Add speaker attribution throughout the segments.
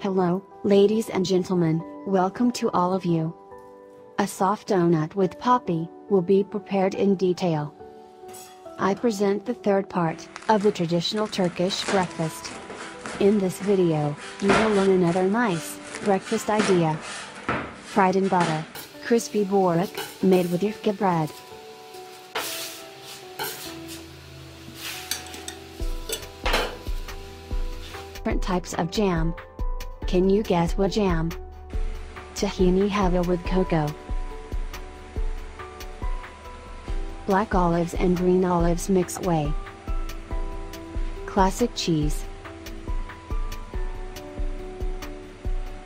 Speaker 1: Hello, ladies and gentlemen, welcome to all of you. A soft donut with poppy will be prepared in detail. I present the third part of the traditional Turkish breakfast. In this video, you will learn another nice breakfast idea. Fried in butter, crispy borek, made with yufka bread. Different types of jam. Can you guess what jam? Tahini helva with cocoa. Black olives and green olives mixed way. Classic cheese.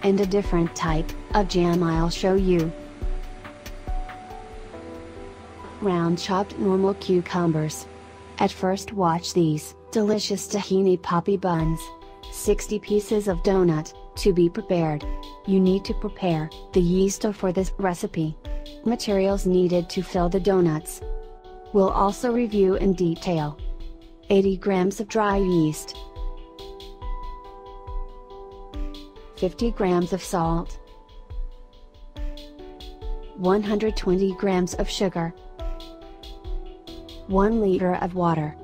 Speaker 1: And a different type of jam I'll show you. Round chopped normal cucumbers. At first watch these delicious tahini poppy buns. 60 pieces of donut, to be prepared. You need to prepare the yeast dough for this recipe. Materials needed to fill the donuts. We'll also review in detail. 80 grams of dry yeast. 50 grams of salt. 120 grams of sugar. 1 liter of water.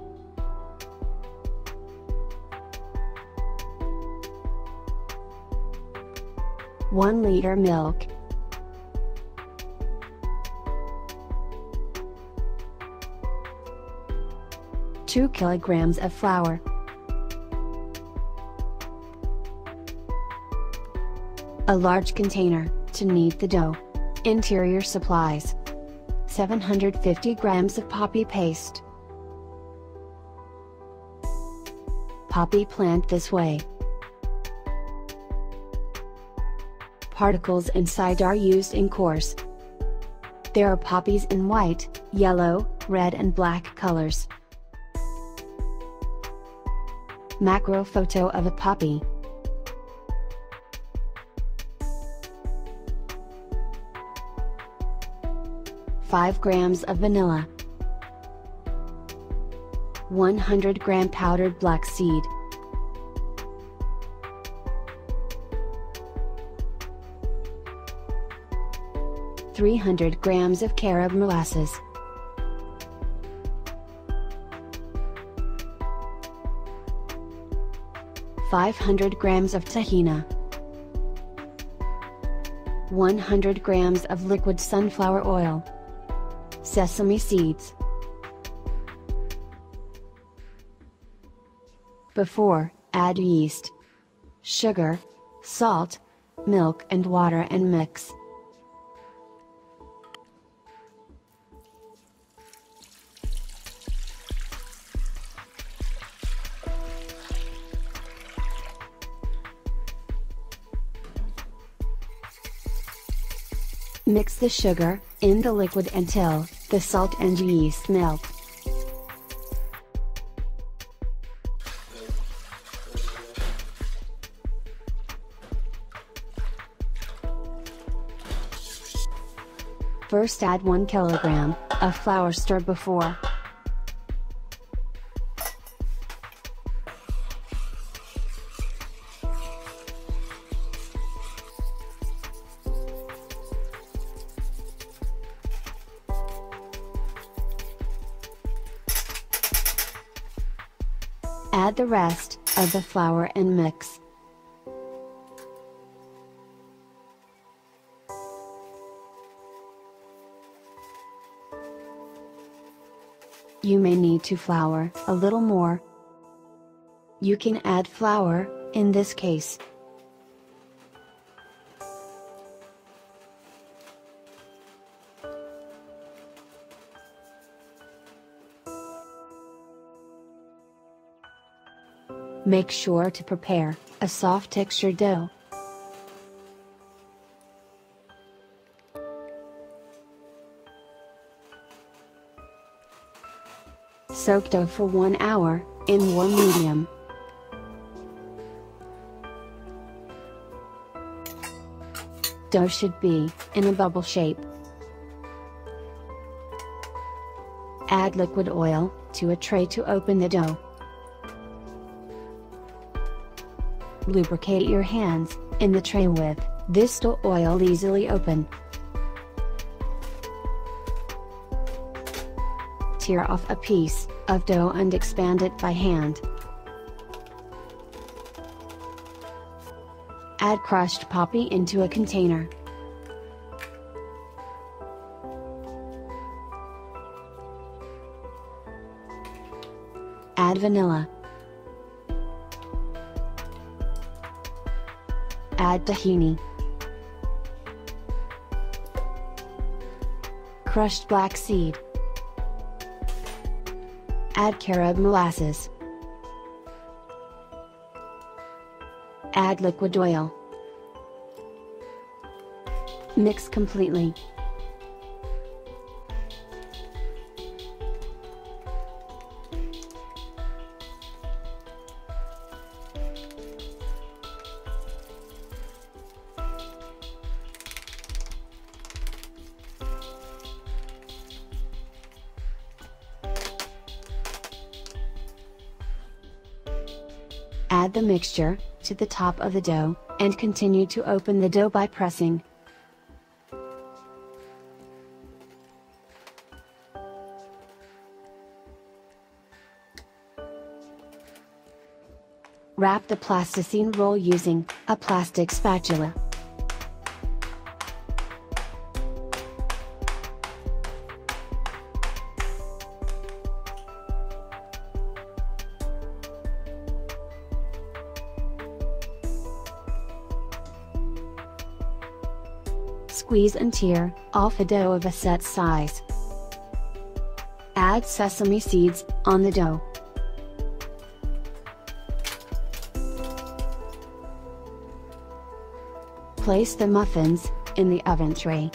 Speaker 1: 1 liter milk. Two kilograms of flour. A large container, to knead the dough. Interior supplies. 750 grams of poppy paste. Poppy plant this way. Particles inside are used in course. There are poppies in white, yellow, red and black colors. Macro photo of a poppy. Five grams of vanilla. 100 gram powdered black seed. 300 grams of carob molasses. Five hundred grams of tahina. 100 grams of liquid sunflower oil. Sesame seeds. Before, add yeast, sugar, salt, milk and water and mix. Mix the sugar, in the liquid until, the salt and yeast melt. First add 1 kilogram of flour stirred before. Add the rest of the flour and mix. You may need to flour a little more. You can add flour, in this case, Make sure to prepare a soft texture dough. Soak dough for 1 hour, in warm medium. Dough should be, in a bubble shape. Add liquid oil, to a tray to open the dough. Lubricate your hands, in the tray with, this to oil easily open. Tear off a piece, of dough and expand it by hand. Add crushed poppy into a container. Add vanilla. Add tahini. Crushed black seed. Add carob molasses. Add liquid oil. Mix completely. Add the mixture, to the top of the dough, and continue to open the dough by pressing. Wrap the plasticine roll using a plastic spatula. Squeeze and tear off a dough of a set size. Add sesame seeds on the dough. Place the muffins in the oven tray.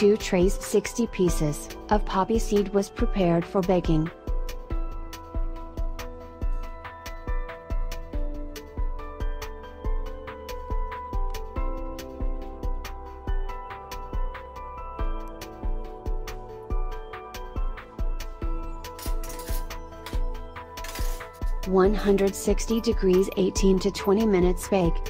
Speaker 1: Two trays 60 pieces of poppy seed was prepared for baking. One hundred sixty degrees eighteen to twenty minutes bake.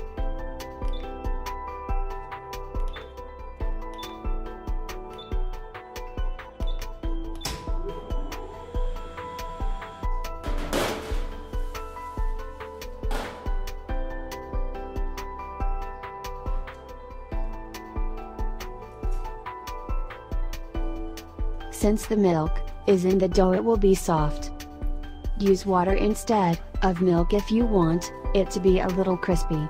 Speaker 1: Since the milk is in the dough it will be soft. Use water instead of milk if you want it to be a little crispy.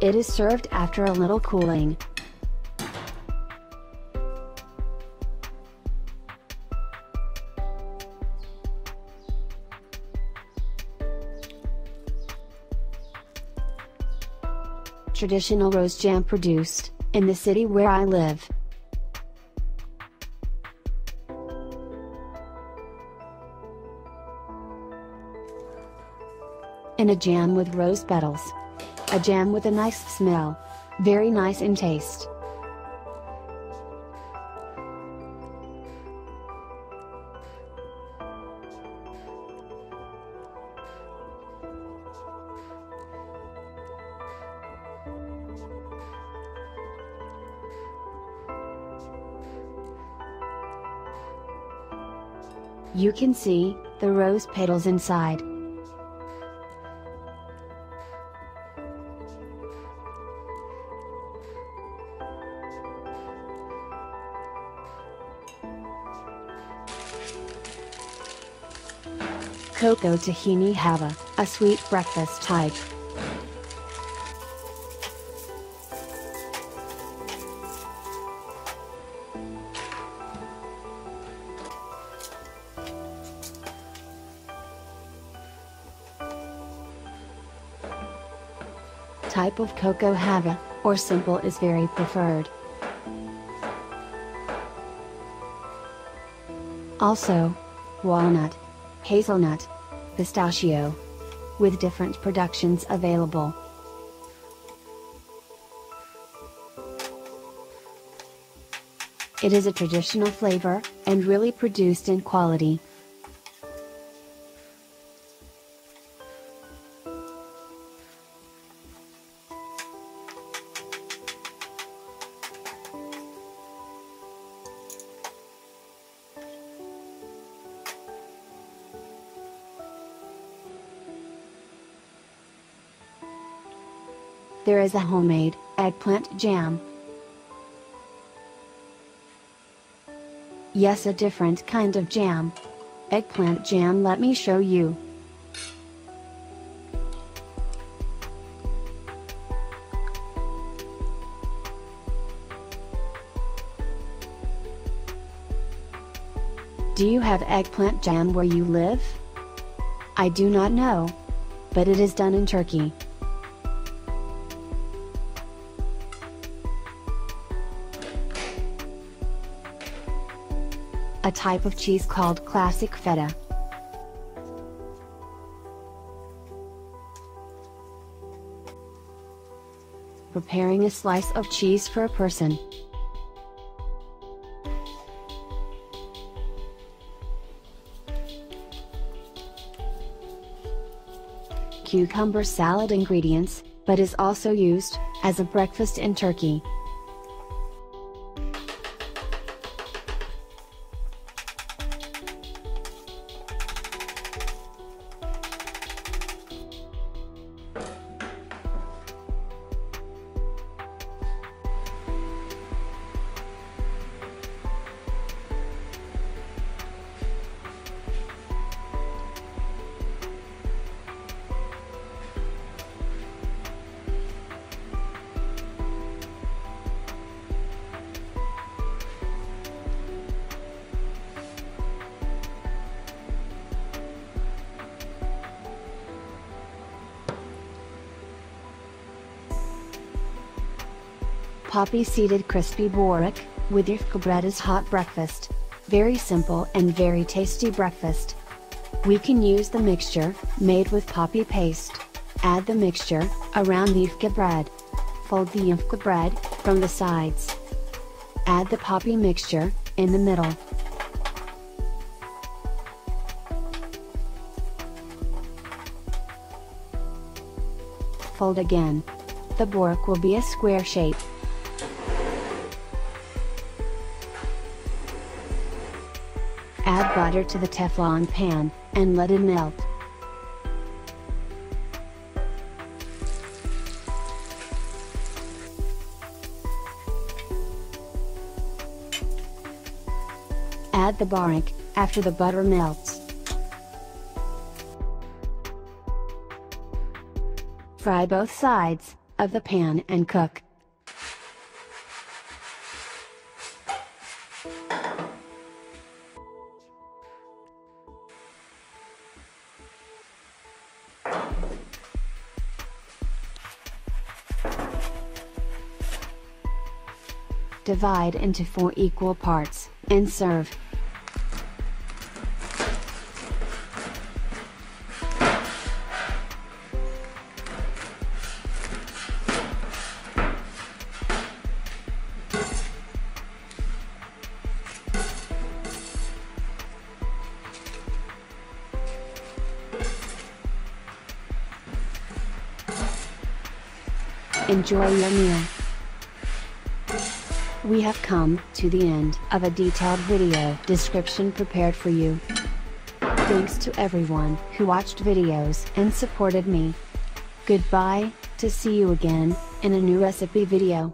Speaker 1: It is served after a little cooling. Traditional rose jam produced, in the city where I live. In a jam with rose petals. A jam with a nice smell. Very nice in taste. You can see, the rose petals inside. Cocoa Tahini Halva, a sweet breakfast type. Of cocoa halva, or simple is very preferred. Also, walnut, hazelnut, pistachio. With different productions available. It is a traditional flavor, and really produced in quality. There is a homemade, eggplant jam. Yes a different kind of jam. Eggplant jam let me show you. Do you have eggplant jam where you live? I do not know. But it is done in Turkey. Type of cheese called classic feta. Preparing a slice of cheese for a person. Cucumber salad ingredients, but is also used, as a breakfast in Turkey. Poppy seeded crispy borek, with bread as hot breakfast. Very simple and very tasty breakfast. We can use the mixture, made with poppy paste. Add the mixture, around the yufka bread. Fold the yufka bread, from the sides. Add the poppy mixture, in the middle. Fold again. The borek will be a square shape. Butter to the Teflon pan, and let it melt. Add the borek, after the butter melts. Fry both sides, of the pan and cook. Divide into 4 equal parts, and serve. Enjoy your meal. We have come to the end of a detailed video description prepared for you. Thanks to everyone who watched videos and supported me. Goodbye, to see you again, in a new recipe video.